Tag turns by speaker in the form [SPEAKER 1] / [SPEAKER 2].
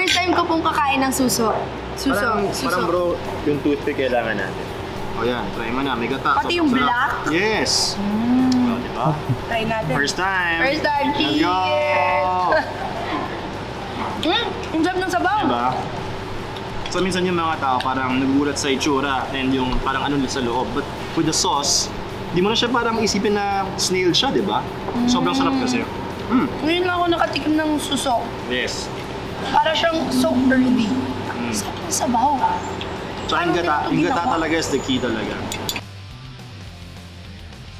[SPEAKER 1] first time ko pong kakain ng suso. Suso.
[SPEAKER 2] Parang,
[SPEAKER 1] suso.
[SPEAKER 2] parang bro, yung toothpick kailangan natin. O yan, try mo na. May gata.
[SPEAKER 1] Pati yung
[SPEAKER 2] Sarap.
[SPEAKER 1] black?
[SPEAKER 2] Yes.
[SPEAKER 1] Mm.
[SPEAKER 2] O, diba?
[SPEAKER 1] Try natin.
[SPEAKER 2] First time.
[SPEAKER 1] First time.
[SPEAKER 2] Let's go!
[SPEAKER 1] Mm, ang sarap ng sabaw.
[SPEAKER 2] diba? So minsan yung mga tao parang nagugulat sa itsura and yung parang ano sa loob. But with the sauce, di mo na siya parang isipin na snail siya, di ba? Sobrang sarap kasi. Mm.
[SPEAKER 1] Ngayon lang ako nakatikim ng suso.
[SPEAKER 2] Yes.
[SPEAKER 1] Para siyang so earthy.
[SPEAKER 2] Mm.
[SPEAKER 1] Sarap ng sabaw.
[SPEAKER 2] So yung gata, yung gata talaga is the key talaga.